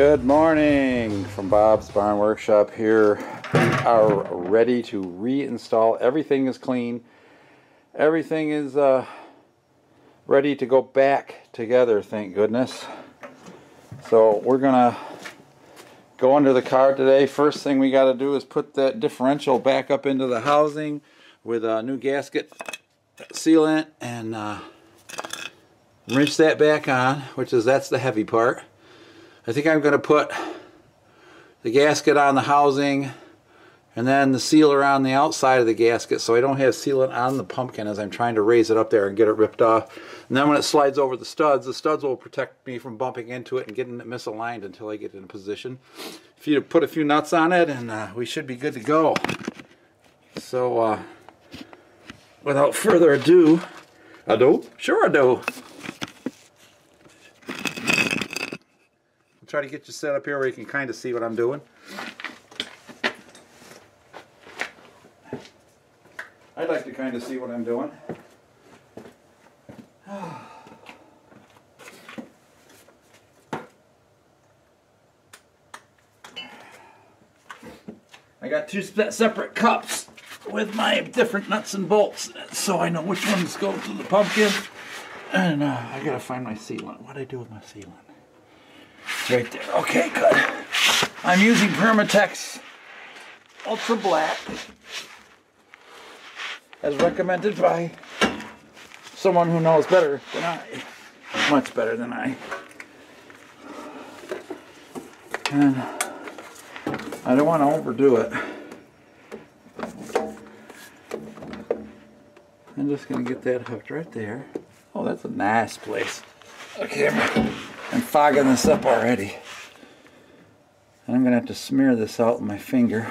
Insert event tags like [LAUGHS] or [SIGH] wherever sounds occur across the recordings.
Good morning from Bob's Barn Workshop here. We are ready to reinstall. Everything is clean. Everything is uh, ready to go back together, thank goodness. So we're gonna go under the car today. First thing we gotta do is put that differential back up into the housing with a new gasket sealant and uh, wrench that back on, which is that's the heavy part. I think I'm going to put the gasket on the housing and then the sealer on the outside of the gasket so I don't have sealant on the pumpkin as I'm trying to raise it up there and get it ripped off. And then when it slides over the studs, the studs will protect me from bumping into it and getting it misaligned until I get in position. If you put a few nuts on it and uh, we should be good to go. So uh, without further ado, I do? Sure ado. Try to get you set up here where you can kind of see what I'm doing. I'd like to kind of see what I'm doing. I got two separate cups with my different nuts and bolts so I know which ones go to the pumpkin. And uh, I gotta find my sealant. What do I do with my sealant? Right there. Okay, good. I'm using Permatex Ultra Black as recommended by someone who knows better than I. Much better than I. And I don't want to overdo it. I'm just going to get that hooked right there. Oh, that's a nice place. Okay, I'm fogging this up already. I'm going to have to smear this out with my finger.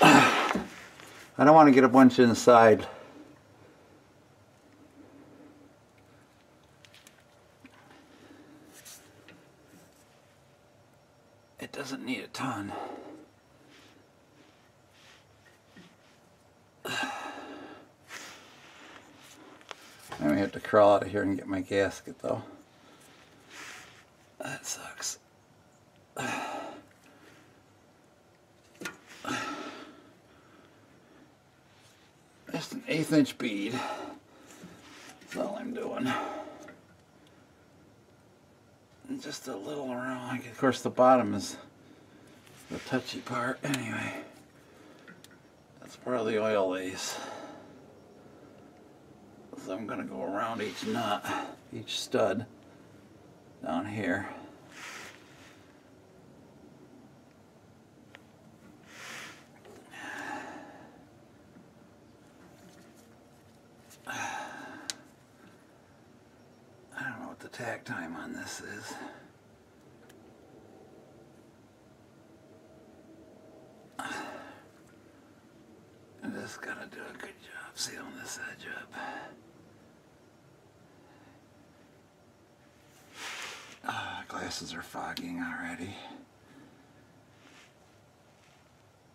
I don't want to get a bunch inside. It doesn't need a ton. [SIGHS] I may have to crawl out of here and get my gasket though. That sucks. Just an eighth inch bead. That's all I'm doing. And just a little around. Of course the bottom is the touchy part. Anyway, that's where the oil lays. So I'm going to go around each nut, each stud down here. I don't know what the tack time on this is. I just gotta do a good job sealing this edge up. Ah, glasses are fogging already.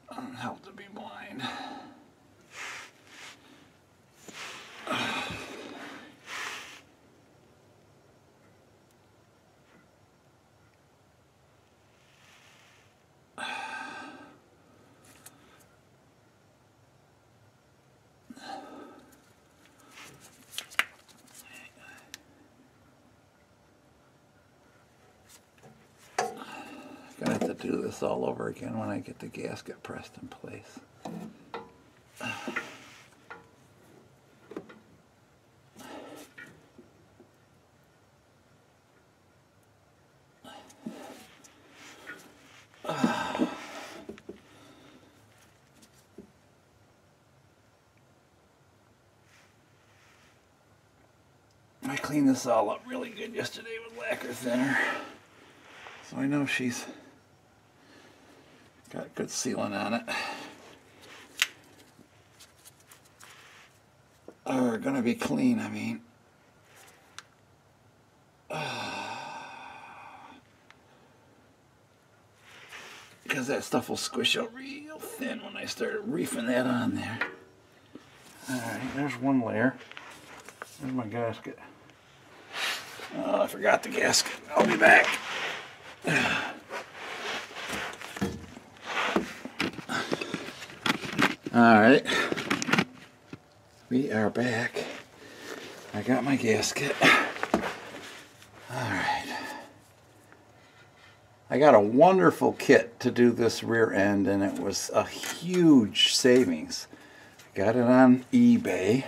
I'm help to be blind. Gonna have to do this all over again when I get the gasket pressed in place. I cleaned this all up really good yesterday with lacquer thinner. So I know she's Got good sealant on it. Are gonna be clean, I mean. [SIGHS] Because that stuff will squish out real thin when I start reefing that on there. Alright, there's one layer. There's my gasket. Oh, I forgot the gasket. I'll be back. [SIGHS] All right, we are back. I got my gasket. All right. I got a wonderful kit to do this rear end and it was a huge savings. Got it on eBay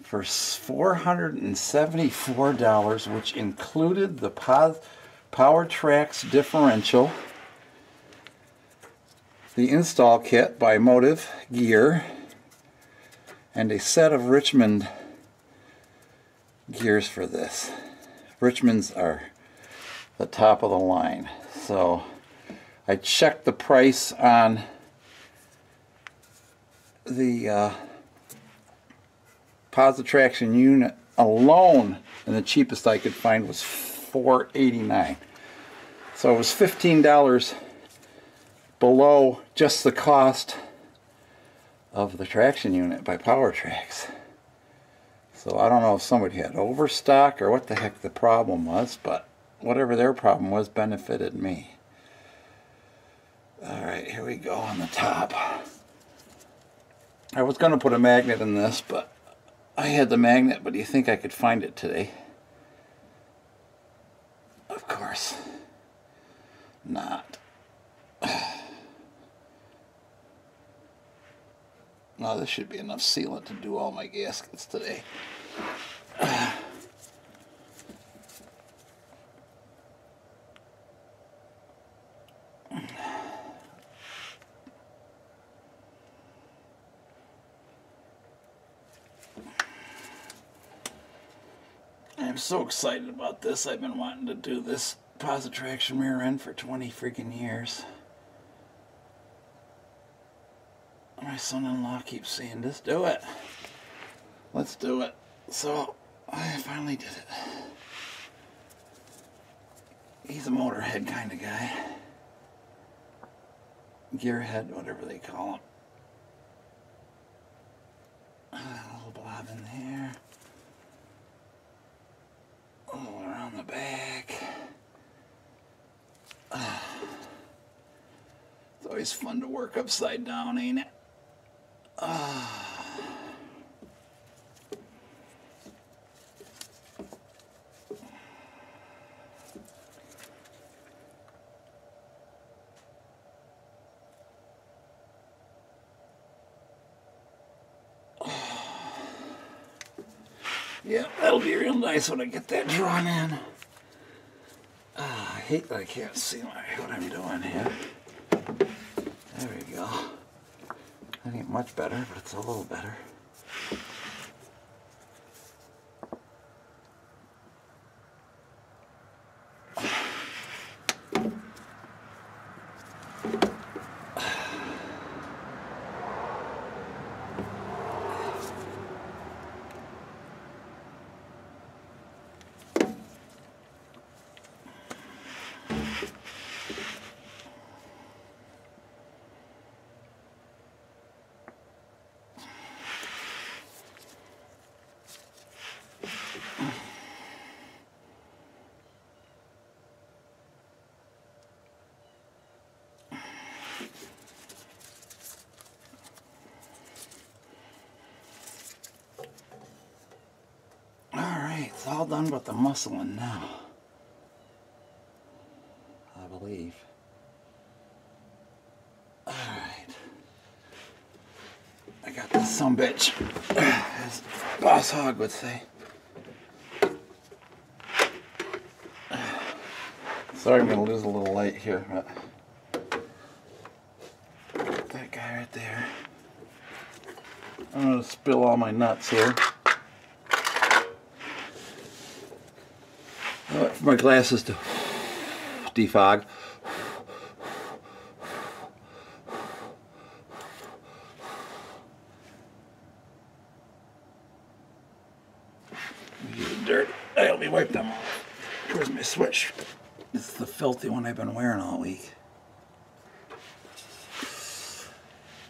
for $474 which included the Powertrax differential, the install kit by Motive Gear, and a set of Richmond gears for this. Richmonds are the top of the line. So I checked the price on the uh, positive traction unit alone and the cheapest I could find was 489 so it was $15 below just the cost of the traction unit by Powertrax. So I don't know if somebody had overstock or what the heck the problem was, but whatever their problem was benefited me. Alright, here we go on the top. I was going to put a magnet in this, but I had the magnet, but do you think I could find it today? Of course not. Now this should be enough sealant to do all my gaskets today. [SIGHS] I'm so excited about this. I've been wanting to do this positive traction rear end for 20 freaking years. My son-in-law keeps saying, just do it. Let's do it. So, I finally did it. He's a motorhead kind of guy. Gearhead, whatever they call him. A little blob in there. All around the back. Ah. It's always fun to work upside down, ain't it? Yeah, that'll be real nice when I get that drawn in. Ah, I hate that I can't see my, what I'm doing here. There we go. That ain't much better, but it's a little better. It's all done but the muscling now. I believe. Alright. I got this some bitch, as Boss Hog would say. Sorry I'm going to lose a little light here, but that guy right there. I'm going to spill all my nuts here. My glasses to defog. Dirt. I'll be wipe them off. Where's my switch? It's the filthy one I've been wearing all week.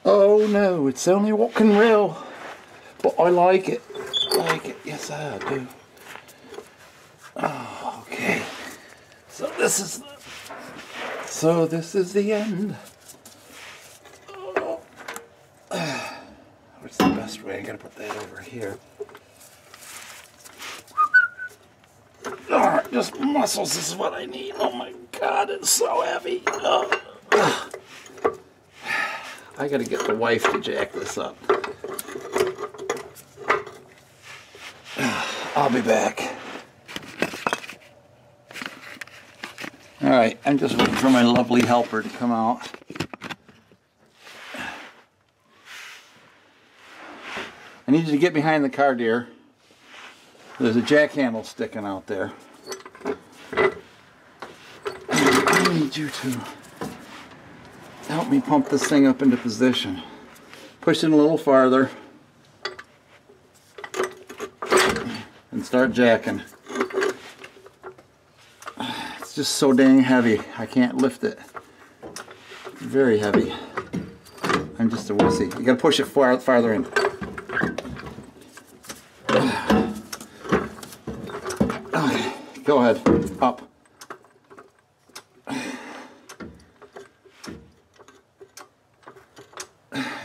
Oh no, it's only walking real. But I like it. I like it. Yes, I do. Ah. This is so this is the end. [SIGHS] What's the best way? I gotta put that over here. Alright, just muscles this is what I need. Oh my god, it's so heavy. Oh. [SIGHS] I gotta get the wife to jack this up. [SIGHS] I'll be back. Alright, I'm just waiting for my lovely helper to come out. I need you to get behind the car, dear. There's a jack handle sticking out there. I need you to help me pump this thing up into position. Push it a little farther. And start jacking. It's just so dang heavy. I can't lift it. very heavy. I'm just a wussy. You gotta push it far farther in. Okay, go ahead. Up.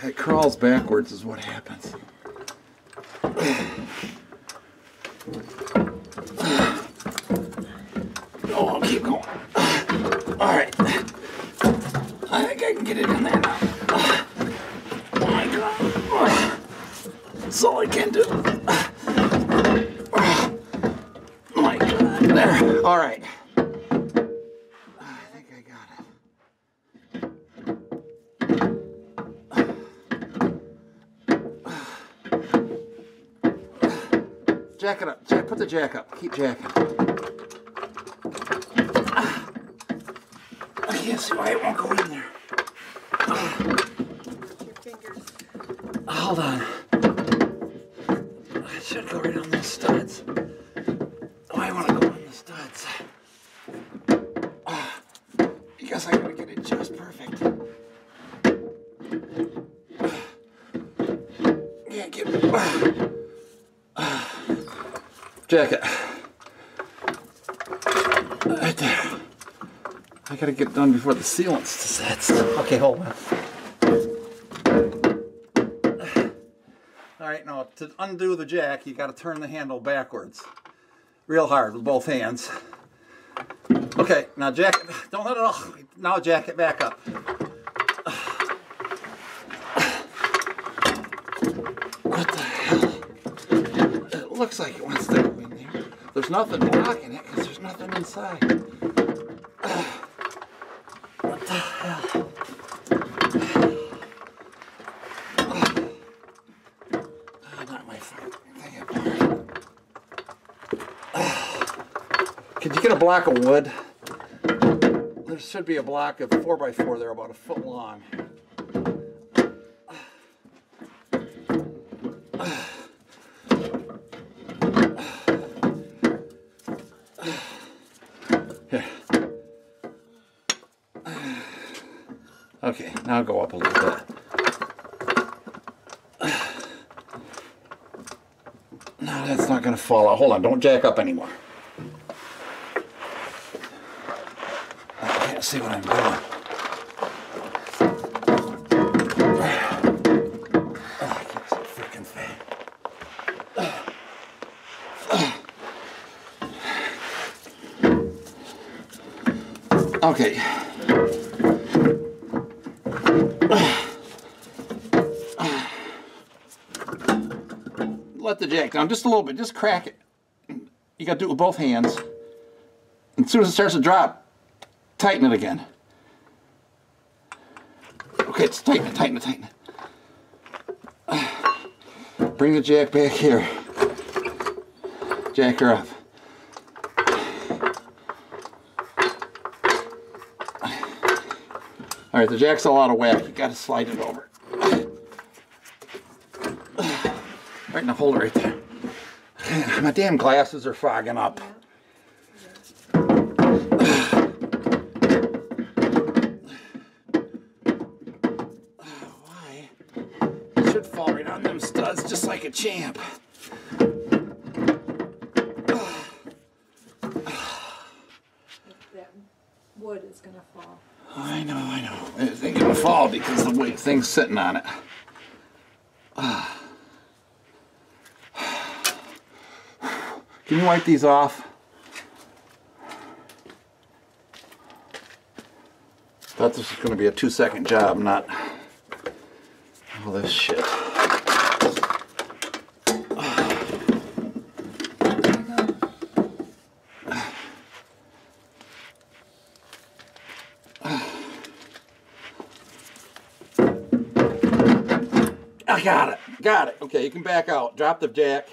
It crawls backwards is what happens. Oh, I'll keep going. All right. I think I can get it in there now. Oh my god. That's all I can do. Oh my god. There. All right. I think I got it. Jack it up. Jack, put the jack up. Keep jacking. Ah. I can't see why it won't go in there. Your fingers. Hold on. It should go right on the studs. Jacket. Right there. I gotta get done before the sealant sets. Okay, hold on. All right, now to undo the jack, you got to turn the handle backwards, real hard with both hands. Okay, now jack. Don't let it off. Now jack it back up. What the hell? It looks like it wants to go in there. There's nothing blocking it because there's nothing inside. What the hell? [SIGHS] Ah, not my. Thing [SIGHS] apart. Could you get a block of wood? There should be a block of 4x4 there about a foot long. Here. Okay, now go up a little bit. [SIGHS] No, that's not gonna fall out. Hold on, don't jack up anymore. I can't see what I'm doing. [SIGHS] Okay. Let the jack down just a little bit. Just crack it. You got to do it with both hands. And as soon as it starts to drop, tighten it again. Okay, it's tighten it, tighten it, tighten it. Bring the jack back here. Jack her up. All right, the jack's all out of whack. You got to slide it over. Right, now hold it right there. [SIGHS] My damn glasses are fogging up. [SIGHS] Why? Should fall right on them studs just like a champ. That wood is gonna fall. I know, I know. It ain't gonna fall because the weight thing's sitting on it. Can you wipe these off? Thought this was gonna be a two second job, not all this shit. Got it. Got it. Okay, you can back out. Drop the jack.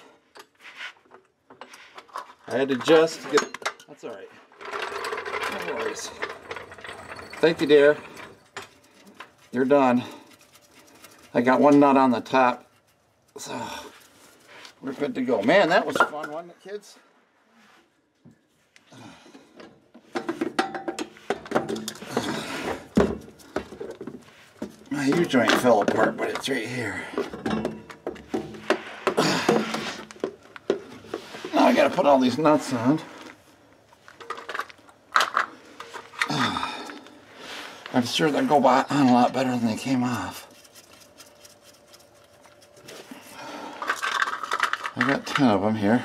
I had to just get. That's all right. No worries. Thank you, dear. You're done. I got one nut on the top, so we're good to go. Man, that was fun, it, kids? My U joint fell apart, but it's right here. Now I gotta put all these nuts on. I'm sure they'll go on a lot better than they came off. I got 10 of them here.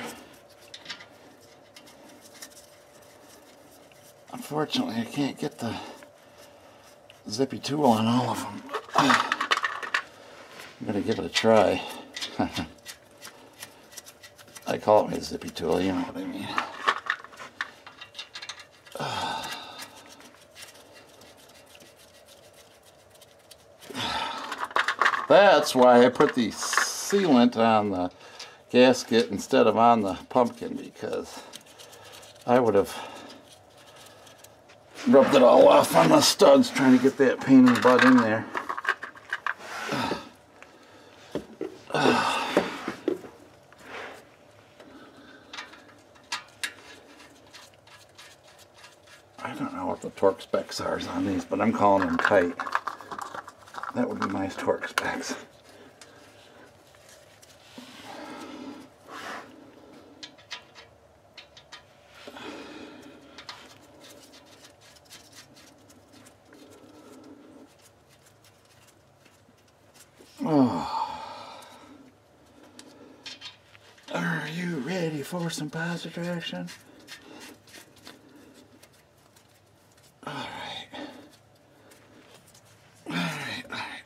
Unfortunately, I can't get the zippy tool on all of them. [SIGHS] I'm gonna give it a try. [LAUGHS] I call it my zippy tool, you know what I mean. [SIGHS] That's why I put the sealant on the gasket instead of on the pumpkin because I would have rubbed it all off on the studs trying to get that painting in butt in there. I don't know what the torque specs are on these, but I'm calling them tight. That would be nice torque specs. Oh. Are you ready for some positive action? Alright. Alright, alright,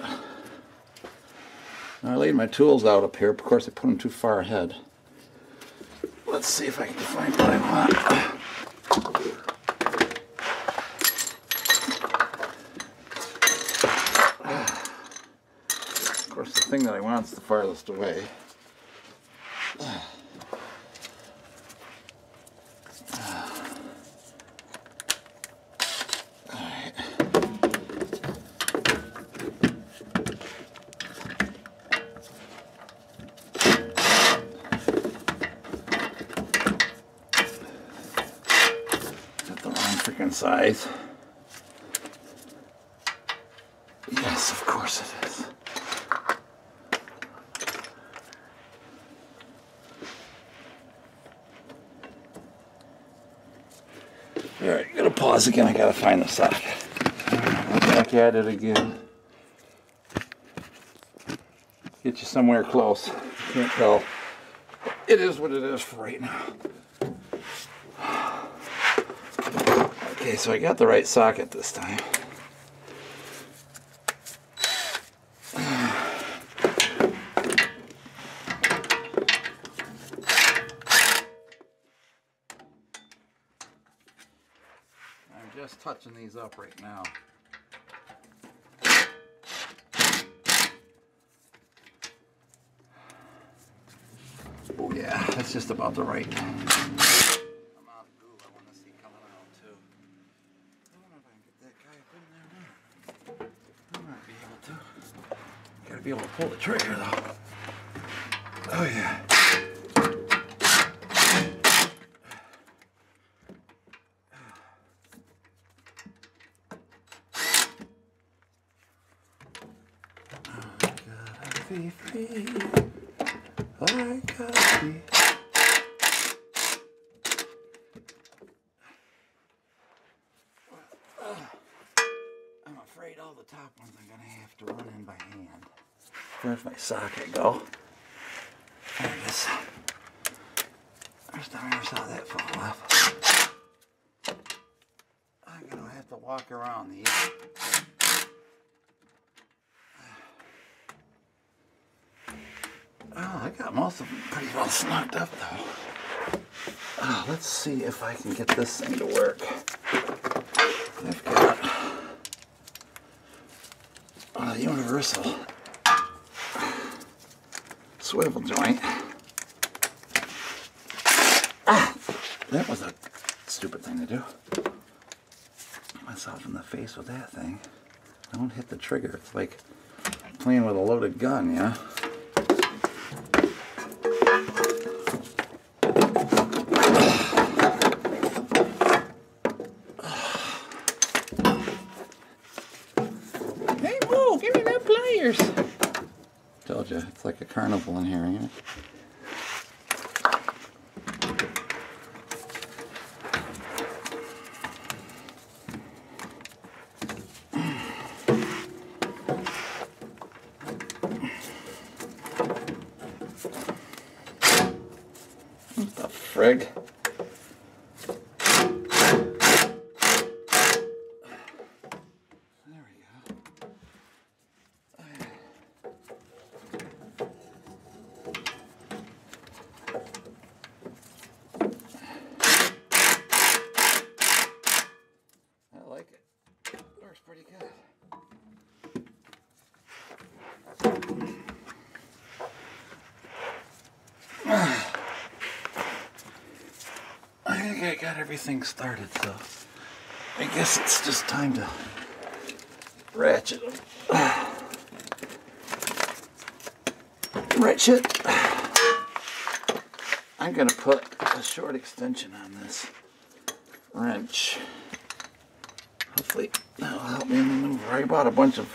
alright. I laid my tools out up here. Of course, I put them too far ahead. Let's see if I can find what I want. Ah. Of course, the thing that I want is the farthest away. Got the wrong freaking size. Yes, of course it is. Again. I gotta find the socket. Back at it again. Get you somewhere close. Can't tell. It is what it is for right now. Okay, so I got the right socket this time. I'm just touching these up right now. Oh yeah, that's just about the right be able to pull the trigger though. Oh yeah. Gotta be free. I gotta be. right, all the top ones I'm gonna have to run in by hand. Where's my socket go? There it is. First time I ever saw that fall off. I'm gonna have to walk around these. Oh, I got most of them pretty well snugged up though. Oh, let's see if I can get this thing to work. I've got a universal swivel joint. Ah, that was a stupid thing to do. Hit myself in the face with that thing. Don't hit the trigger. It's like playing with a loaded gun, yeah? Carnival in here, ain't it? What the frig? There we go. I like it. Works pretty good. I think I got everything started, so I guess it's just time to ratchet. Ratchet. I'm gonna put a short extension on this wrench. Hopefully that'll help me maneuver. I bought a bunch of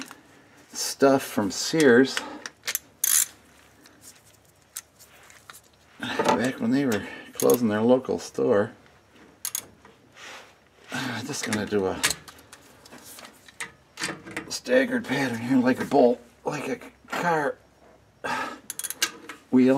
stuff from Sears back when they were closing their local store. Just gonna do a staggered pattern here like a bolt, like a car wheel.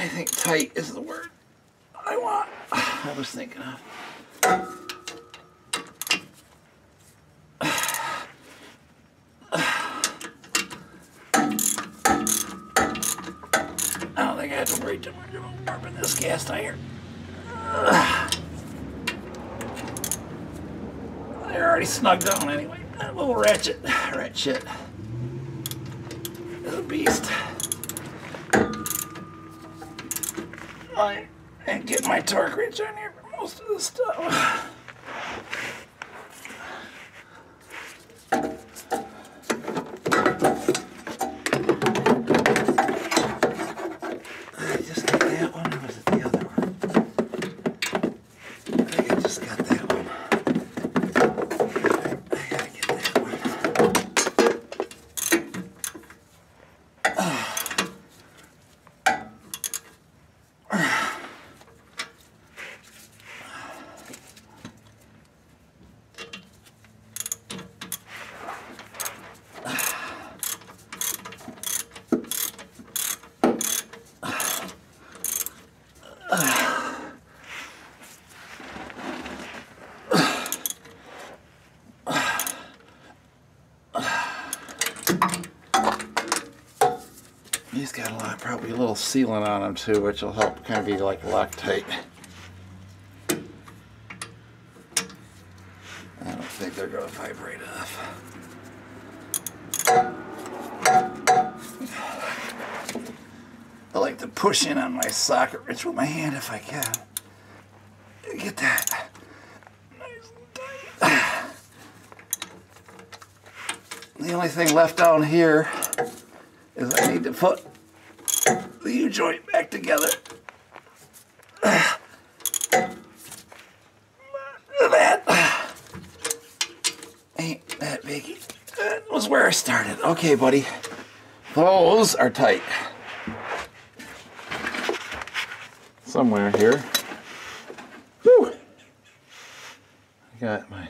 I think tight is the word I want. [SIGHS] I was thinking of. [SIGHS] I don't think I have to worry too much about warping this cast iron. [SIGHS] They're already snugged down anyway. That little ratchet, ratchet is a beast. I ain't getting my torque wrench on here for most of the stuff. probably a little sealant on them too, which will help kind of be like Loctite. I don't think they're going to vibrate enough. I like to push in on my socket wrench with my hand if I can. Get that. The only thing left down here is I need to put the U-joint back together. [SIGHS] That ain't that big. That was where I started. Okay, buddy. Those are tight. Somewhere here. Whew. I got my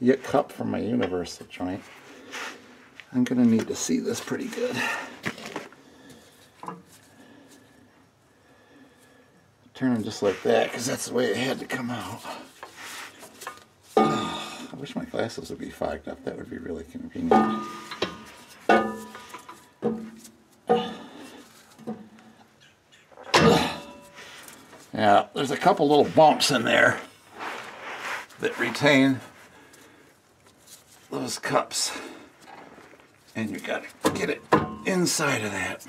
Yit cup from my universal joint. I'm gonna need to see this pretty good. Turn them just like that, because that's the way it had to come out. [SIGHS] I wish my glasses would be fogged up. That would be really convenient. [SIGHS] Yeah, there's a couple little bumps in there that retain those cups. And you gotta get it inside of that.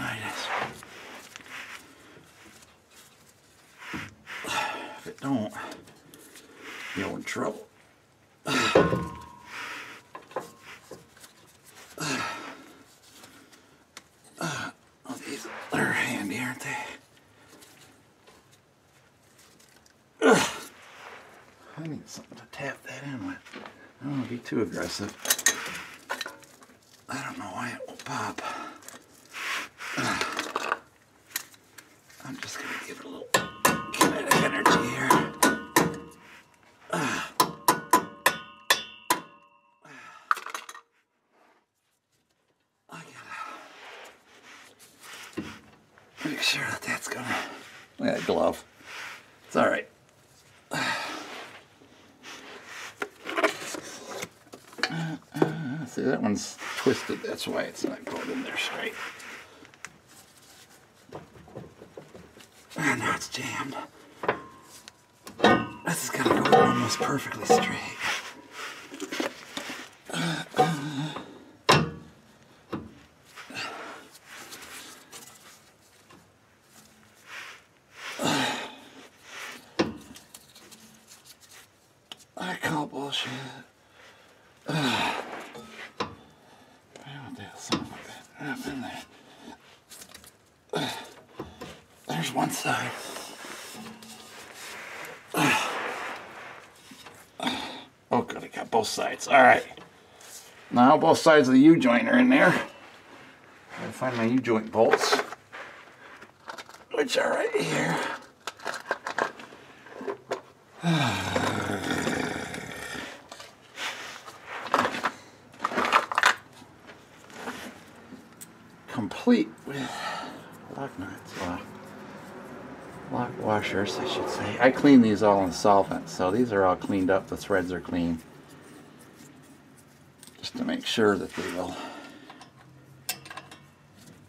If it don't, you're in trouble. Oh, these are handy, aren't they? I need something to tap that in with. I don't want to be too aggressive. I don't know why it will pop. I'm just going to give it a little kinetic energy here. I gotta make sure that that's gonna. Look at that glove. It's all right. See, that one's That's why it's not going in there straight. And now it's jammed. This is gonna go almost perfectly straight. I call bullshit. I want that son of a bitch up in there. There's one side. Oh, good, I got both sides. All right. Now both sides of the U-joint are in there. Gotta find my U-joint bolts, which are right here. [SIGHS] Complete with lock nuts, lock washers, I should say. I clean these all in solvent, so these are all cleaned up. The threads are clean, just to make sure that they will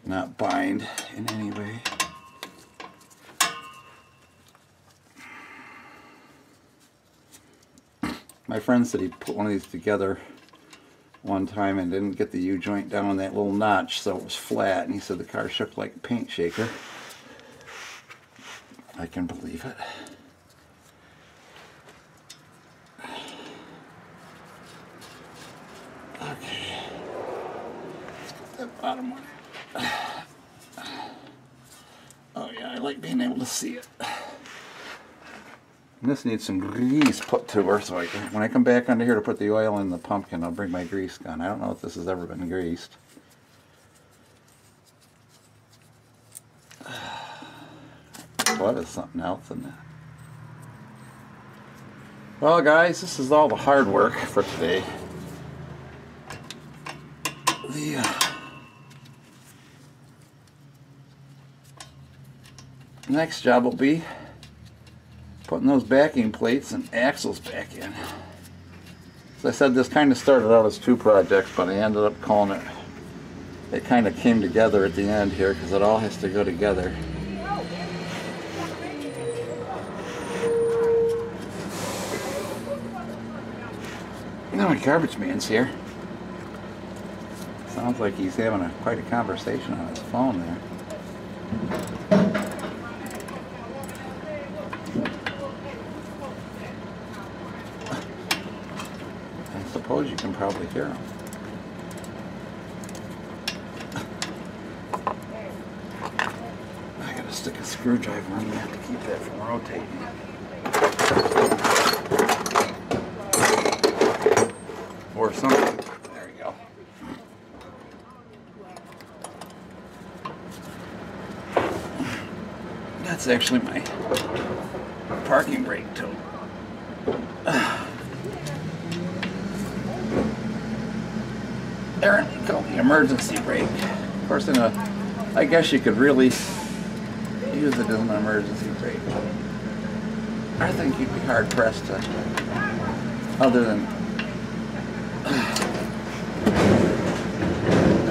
not bind in any way. My friend said he put one of these together one time and didn't get the U-joint down in that little notch so it was flat and he said the car shook like a paint shaker. I can believe it. Okay. Let's get that bottom [SIGHS] one. Oh yeah, I like being able to see it. This needs some grease put to her, so I can, when I come back under here to put the oil in the pumpkin, I'll bring my grease gun. I don't know if this has ever been greased. [SIGHS] What is something else in that. Well, guys, this is all the hard work for today. The uh, next job will be putting those backing plates and axles back in. As I said, this kind of started out as two projects, but I ended up calling it, it kind of came together at the end here because it all has to go together. Now my garbage man's here. Sounds like he's having a, quite a conversation on his phone there. probably hear them. I gotta stick a screwdriver in there to keep that from rotating. Or something. There you go. That's actually my parking brake tote. Emergency brake. Of course, in a, I guess you could really use it as an emergency brake. I think you'd be hard pressed to, other than. [SIGHS]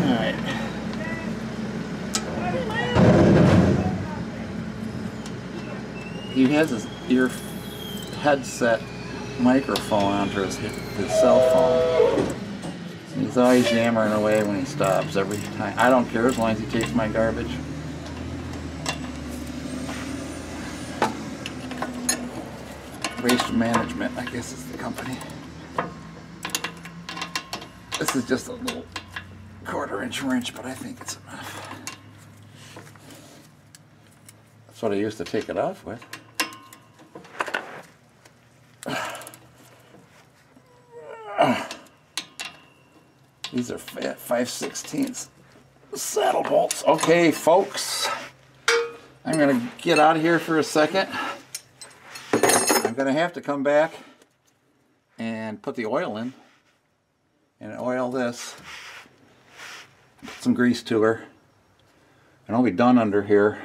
Alright. He has his ear headset microphone onto his, his cell phone. Always yammering away when he stops every time. I don't care as long as he takes my garbage. Waste Management, I guess is the company. This is just a little quarter inch wrench, but I think it's enough. That's what I used to take it off with. These are fa- 5 sixteenths saddle bolts. Okay, folks. I'm going to get out of here for a second. I'm going to have to come back and put the oil in and oil this. Put some grease to her. And I'll be done under here.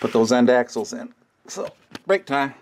Put those end axles in. So, break time.